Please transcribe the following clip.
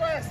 Yes.